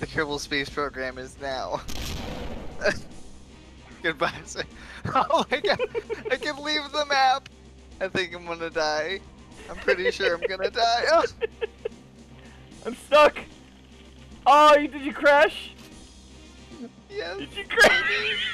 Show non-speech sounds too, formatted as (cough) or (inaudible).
The Kerbal Space Program is now. (laughs) Goodbye. sir. (laughs) Oh my god! I can leave the map. I think I'm gonna die. I'm pretty sure I'm gonna die. Oh, (laughs) I'm stuck. Oh, you, did you crash? yes. Did you crash?